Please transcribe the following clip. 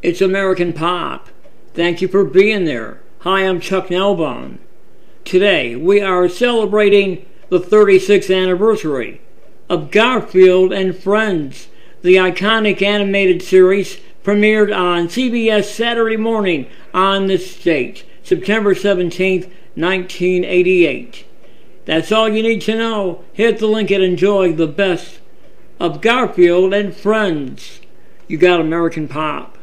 It's American Pop. Thank you for being there. Hi, I'm Chuck Nalbone. Today, we are celebrating the 36th anniversary of Garfield and Friends, the iconic animated series premiered on CBS Saturday morning on this date, September 17, 1988. That's all you need to know. Hit the link and enjoy the best of Garfield and Friends. You got American Pop.